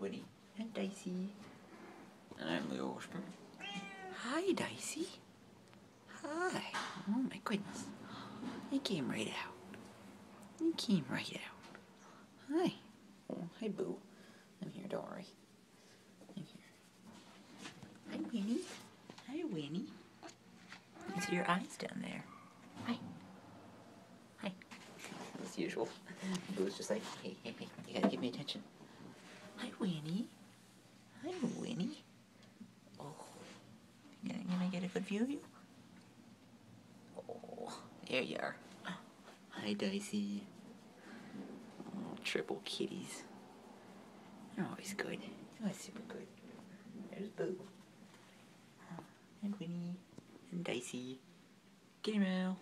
Winnie. And Dicey. And I'm Leo Washburn. Hi, Dicey. Hi. Oh my goodness. He came right out. He came right out. Hi. Oh, hi, Boo. I'm here, don't worry. I'm here. Hi, Winnie. Hi, Winnie. You see your eyes down there. Hi. Hi. As usual. Boo's just like, hey, hey, hey, you gotta give me attention. Hi, Winnie. Hi, Winnie. Oh, you gonna, gonna get a good view of you? Oh, there you are. Hi, Dicey. Oh, triple kitties. They're always good. They're always super good. There's Boo. Oh, and Winnie. And Dicey. Kitty Meow.